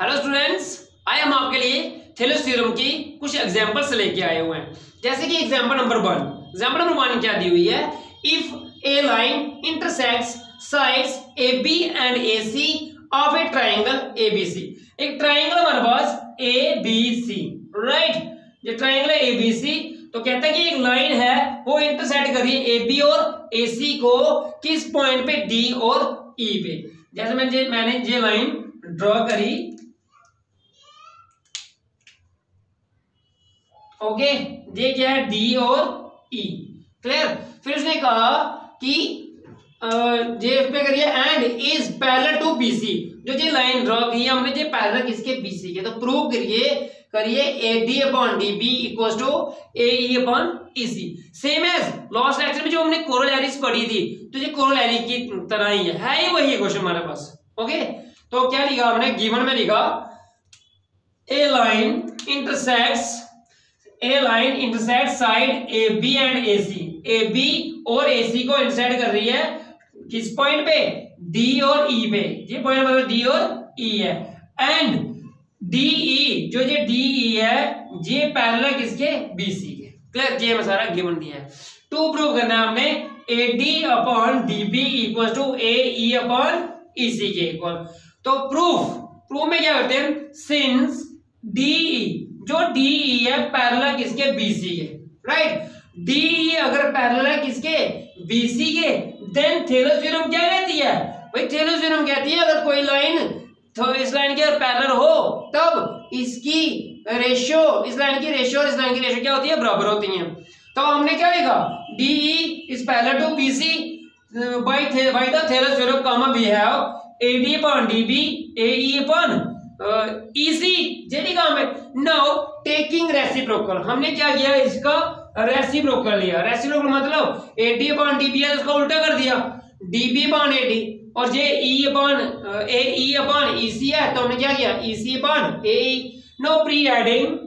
Hello students आए हम आपके लिए थेलोस थ्योरम की कुछ एग्जांपल्स लेके आए हुए हैं। जैसे कि example number one example number one क्या दी हुई है? If a line intersects sides A B and A C of a triangle A B C एक ट्राइंगल हमारे पास ए बी सी राइट ये ट्राइंगल ए बी सी तो कहता है कि एक लाइन है, वो इंटरसेक्ट कर रही है ए बी और ए सी को किस पॉइंट पे? डी और ई e पे। जैसे मैंने मैंने ये लाइन ड्रॉ करी ओके ये क्या है डी और ई e. क्लियर फिर उसने कहा कि जे पे करिए and is parallel to BC जो ये लाइन ड्रॉ की है, हमने ये पैरेलल किसके बीसी के तो प्रूव करिए करिए A D upon D B equal to A upon E C same as last lecture में जो हमने कोरोलैरिस पढ़ी थी तो ये कोरोलैरी की तरह ही है है ही वही क्वेश्चन हमारे पास, ओके? तो क्या लिखा हमने? गिवन में लिखा a line intersects a line intersect side A B and A C A B और ए सी को इंटरसेक्ट कर रही है किस पॉइंट पे? डी और ई e पे। ये पॉइंट मतलब डी और ई e है। एंड डी ई जो ये डी ई है, ये पैरेलल किसके? बी सी के। क्लियर ये हमें सारा गिवन दिया है। टू प्रूव करना है हमने A D upon D B equal to A E upon E C के इक्वल तो प्रूफ प्रूफ में क्या करते हैं? सिंस डी जो डी ई है पैरेलल किसके? बीसी के। राइट डी ई अगर पैरेलल है किसके? बीसी के। देन थ्योरम क्या कहती है? भाई थेलोस थ्योरम कहती है, अगर कोई लाइन तो इस लाइन के पैरेलल हो, तब इसकी रेशियो इस लाइन की रेशियो और इस लाइन की रेशियो क्या होती है? बराबर होती है। तो हमने क्या लिखा? D is parallel to BC by by the Thales theorem comma we have AD upon DB AE upon EC JD काम है। नाउ टेकिंग रेसिप्रोकल हमने क्या किया इसका? रेसिप्रोकल लिया। रेसिप्रोकल मतलब एडी अपॉन डीबी है उसका उल्टा कर दिया। डीबी अपॉन एडी और ये E upon A E upon EC है तो हमने क्या किया? EC upon A no pre adding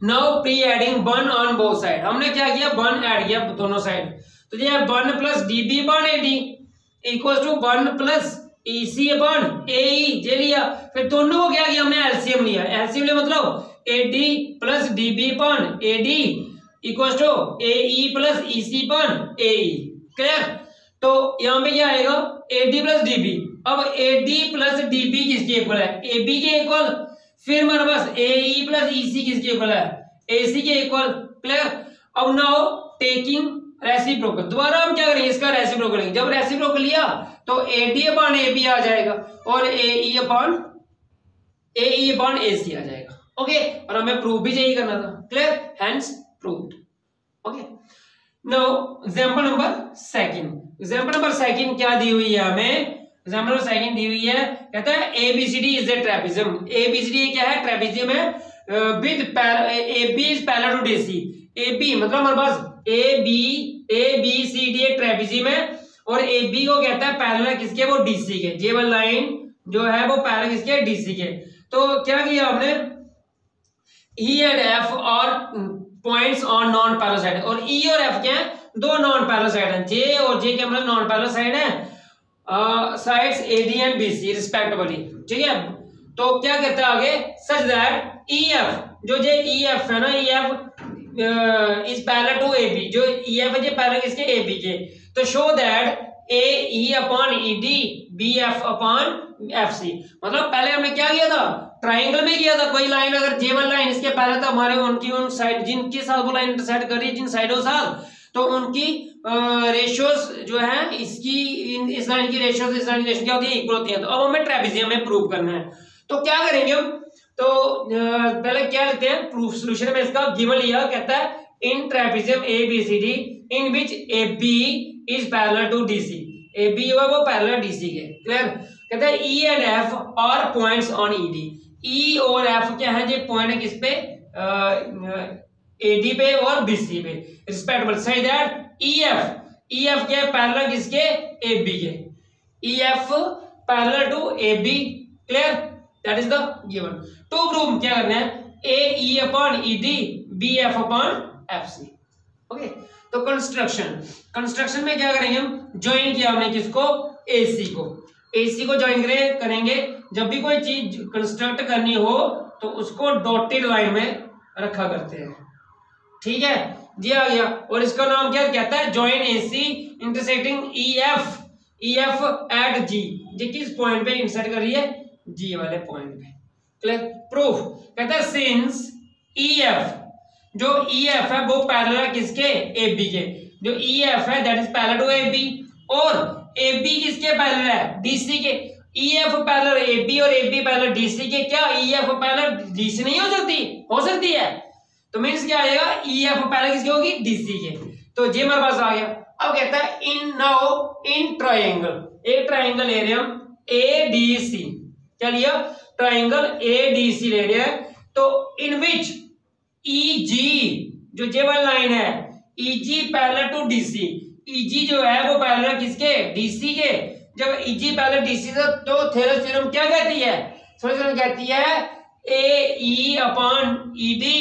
no pre adding one on both side हमने क्या किया? वन ऐड किया दोनों साइड तो ये one plus DB upon AD equal to one plus EC upon A जे लिया। फिर दोनों को क्या किया हमने एलसीएम लिया। एलसीएम लिया मतलब A D plus D B upon A D equal to A plus E C upon A clear तो यहाँ पे क्या आएगा? A D plus D B अब A D plus D B किसके इक्वल है? ए बी के इक्वल फिर हमारे पास ए प्लस ई सी किसके इक्वल है? ए सी के इक्वल क्लियर अब नाउ टेकिंग रेसिप्रोकल दोबारा हम क्या करेंगे? इसका रेसिप्रोकल लेंगे जब रेसिप्रोकल लिया तो A D upon A B आ जाएगा और ए E upon A E upon ए सी आ जाएगा। ओके और हमें प्रूव भी यही करना था। Clear hence proved okay no example number second example number second क्या दी हुई है हमें? एग्जांपल नंबर सेकंड दी हुई है। कहता है A B C D is a trapezium A B C D क्या है? ट्रेपिज्म है with A B is parallel to D C A B मतलब हमारे पास A B A B C D एक ट्रेपिज्म है और ए बी को कहता है पैरेलल किसके? वो डीसी के। जे वन लाइन जो है वो पैरेलल किसके? डीसी के। तो क्या किया हमने ई एंड एफ़ और points on non parallel side और ई e और एफ़ क्या है? दो नॉन पैरेलल साइड हैं। जे और जे क्या मतलब नॉन पैरेलल साइड है sides A D and B C respectively ठीक है? तो क्या कहता है आगे? सच दैट ई एफ़ जो जे ई e एफ़ है ना E F is parallel to A B जो ई एफ़ है पैरेलल किसके? ए बी के तो show that A E upon E D B F upon F C मतलब पहले हमने क्या किया था? ट्राइंगल में किया था। कोई लाइन अगर जे वन लाइन इसके पहले तो हमारे उनकी उन साइड जिनके साथ वो लाइन इंटरसेक्ट कर जिन साइडों साथ तो उनकी रेशियोस जो है, इसकी इस लाइन की रेशियोस इस लाइन की रेशियो क्या होती है? इक्वल होती है। तो अब हमें ट्रेपिजियम में प्रूव करना है। तो क्या करेंगे हम? तो पहले क्या लेते हैं? प्रूफ सोल्यूशन में इसका गिवन लिया, कहता है in trapezium A B C D in which A B is parallel to DC A B जो है वो पैरेलल डीसी के। क्लियर कहते हैं E and F are points on E D E और एफ़ क्या है? ये पॉइंट है किस पे? ए डी पे और बीसी पे। रिस्पेक्टेबल सही that E F E F क्या है? पैरेलल किसके? ए बी के। E F parallel to A B clear that is the given to prove क्या करना है? A E upon E D B F upon F C okay तो construction construction में क्या करेंगे हम? ज्वाइन किया हमने किसको? एसी को. एसी को ज्वाइन करें, करेंगे। जब भी कोई चीज़ कंस्ट्रक्ट करनी हो तो उसको डॉटेड लाइन में रखा करते हैं। ठीक है? जी आ गया। और इसका नाम क्या कहता है? Join AC intersecting E F E F at G G किस पॉइंट पे इंसर्ट कर रही है? जी वाले पॉइंट पे। क्लियर प्रूफ कहता है सिंस ई एफ़ जो ई एफ़ है, वो पैरेलल किसके? ए बी के। जो ई एफ़ है that is parallel to A B और ए बी किसके पैरेलल है? डीसी के। E F parallel A B और ए बी पैरेलल डीसी के। क्या ई एफ़ पैरेलल डीसी नहीं हो सकती? हो सकती है। तो मीन्स क्या आएगा ई एफ़ पैरेलल किसके होगी? डीसी के। तो जे हमारे पास आ गया। अब कहता है इन नाउ इन ट्राइंगल एक ट्राइंगल ले रहे डी सी क्या लिया ट्राइंगल ए डी सी ले रहे हैं। तो इन विच ई जी जो जे वाली लाइन है E G parallel to DC E G जो है वो पैरेलल किसके? डीसी के। जब ई जी पैरेलल डीसी से तो थेरस थ्योरम क्या कहती है? थेरस कहती है A E upon E D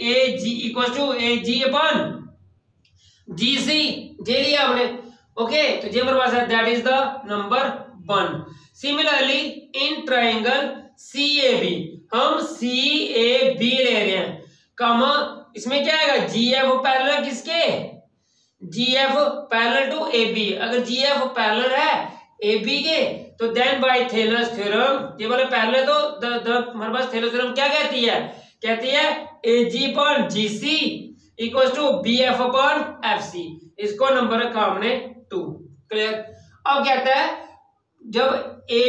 A G equal to A G upon G C जे लिया हमने। ओके तो जे हमारे पास है that is the number one. Similarly in triangle C A B हम सी ए बी ले रहे हैं। कमा, इसमें क्या आएगा? जी एफ़ पैरेलल किसके? G F parallel to A B अगर जी एफ़ पैरेलल है ए बी के तो देन बाय थेलस थ्योरम ये वाले पैरेलल तो हमारे पास थेलस थ्योरम क्या कहती है? कहती है A G upon G C equal to B F upon F C इसको नंबर रखा हमने टू क्लियर अब कहता है जब A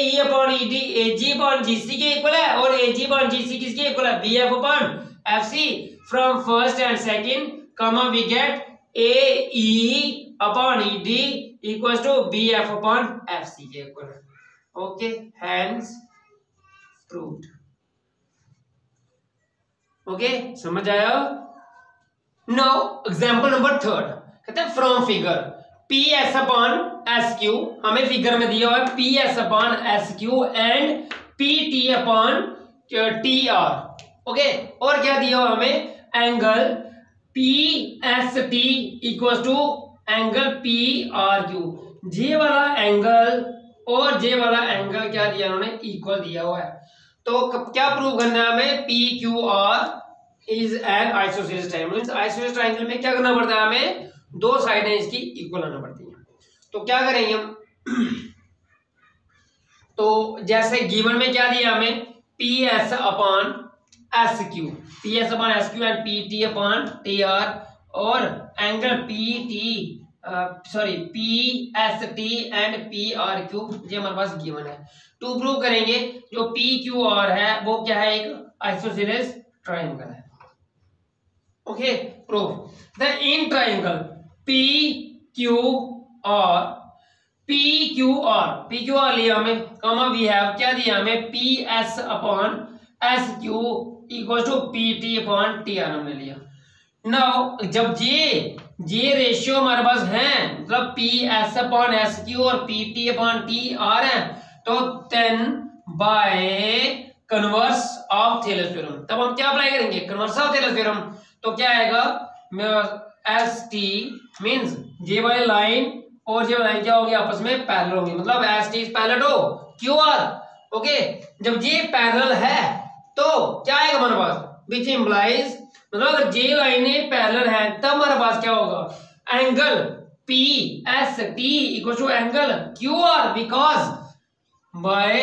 E upon E D A G upon G C के इक्वल है, और ए जी अपॉन जी सी किसके इक्वल है? B F upon F C from first and second comma we get A E upon E D equal to B F upon F C के equal है. Okay hence proved okay समझ आया? No example number third कहते हैं from figure P S upon S Q हमें figure में दिया हुआ है P S upon S Q and P T upon T R okay और क्या दिया हुआ हमें? Angle P S T equal to angle P R Q जे वाला एंगल और जे वाला एंगल क्या दिया उन्होंने इक्वल दिया हुआ है. तो क्या प्रूव करना है हमें? P Q R is an isosceles triangle isosceles triangle में क्या करना पड़ता है हमें? दो साइडें इसकी इक्वल आना पड़ती हैं। तो क्या करेंगे हम? तो जैसे गिवन में क्या दिया हमें? P S upon S Q P S upon S Q and P T upon T R और angle P T sorry P S T and P R Q ये हमारे पास गिवन है। टू प्रूव करेंगे, जो पी क्यू आर है, वो क्या है? एक आइसोसेलेस ट्राइंगल है। Okay proof the in triangle P Q R P Q R P Q R लिया हमें कमा वी हैव क्या दिया हमें? P S upon S Q equal to P T upon T R हमने लिया। Now जब जे जे ratio हमारे पास है मतलब P S upon S Q और P T upon T R है तो then by converse of Thales theorem तब हम क्या अप्लाई करेंगे? कन्वर्स ऑफ़ थेलस थ्योरम तो क्या आएगा? एस टी मींस जे वाली लाइन और जे लाइन क्या होगी आपस में पैरेलल होंगी। मतलब S T parallel to Q R okay जब जे पैरेलल है तो क्या आएगा हमारे पास? विच इंप्लाइज मतलब अगर जे लाइनें पैरेलल हैं, तब हमारे पास क्या होगा? Angle P S T equal to angle Q R because by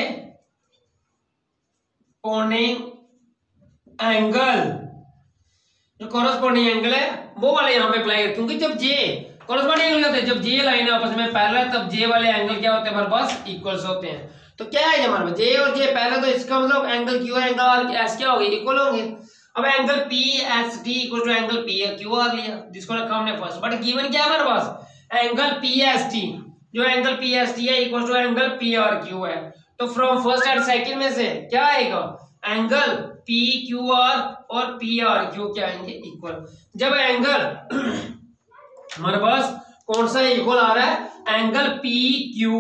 coning angle जो कॉरस्पॉन्डिंग एंगल है वो वाले यहाँ पे अप्लाई क्योंकि जब जे कॉरस्पॉन्डिंग एंगल होते हैं, जब जे लाइन आपस में पैरेलल तब जे वाले एंगल क्या होते हैं? हमारे पास इक्वल्स होते हैं। तो क्या है हमारे पास जे और जे पैरेलल तो इसका मतलब angle Q angle R S क्या होंगे? इक्वल होंगे। अब angle P S T equal to angle P Q R लिया, जिसको रखा हमने फ़र्स्ट बट गिवन क्या है हमारे पास? एंगल पी एस टी जो एंगल पी एस टी है equal to angle P R Q है। तो फ्रॉम फ़र्स्ट एंड सेकंड में से क्या आएगा? एंगल पी क्यू आर और पी आर क्यू क्या आएँगे इक्वल जब एंगल हमारे पास कौन सा इक्वल आ रहा है? एंगल पी क्यू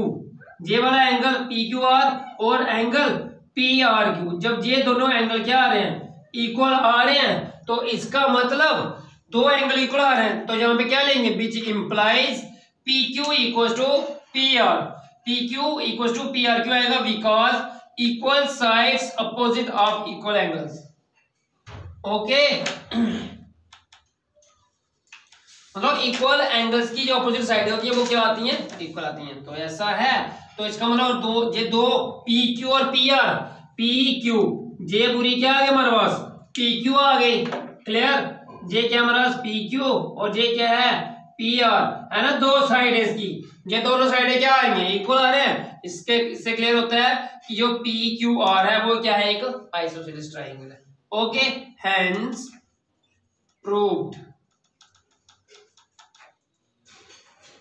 ये वाला एंगल पी क्यू आर और एंगल पी आर क्यू जब ये दोनों एंगल क्या आ रहे हैं? इक्वल आ रहे हैं तो इसका मतलब दो एंगल इक्वल आ रहे हैं. तो यहाँ पे क्या लेंगे? बीच implies P Q equal to P R P Q equal to P R Q आएगा because equal sides opposite of equal angles okay मतलब इक्वल एंगल्स की जो अपोजिट साइड होती है, वो क्या आती है? इक्वल आती है। तो ऐसा है। तो इसका मतलब दो, ये दो पी क्यू और पी आर पी क्यू जे पूरी क्या आ गई हमारे पास? पी क्यू आ गई। क्लियर जे क्या हमारे पास? पी क्यू और जे क्या है? पी आर है ना? दो साइड है इसकी। ये दोनों साइड क्या आ रही है इक्वल आ रहे हैं। इसके, इससे क्लियर होता है कि जो पी क्यू आर है, वो क्या है? एक आइसोसेलेस ट्राइंगल है। Okay hence proved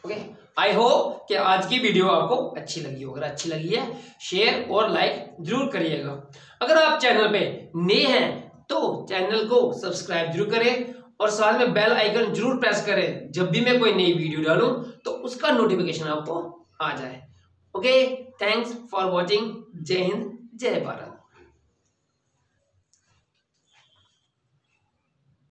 okay I hope कि आज की वीडियो आपको अच्छी लगी हो। अगर अच्छी लगी है शेयर और लाइक ज़रूर करिएगा। अगर आप चैनल पे नए हैं तो चैनल को सब्सक्राइब ज़रूर करें और साथ में बेल आइकन ज़रूर प्रेस करें। जब भी मैं कोई नई वीडियो डालूं तो उसका नोटिफिकेशन आपको आ जाए। ओके थैंक्स फॉर वॉचिंग जय हिंद जय भारत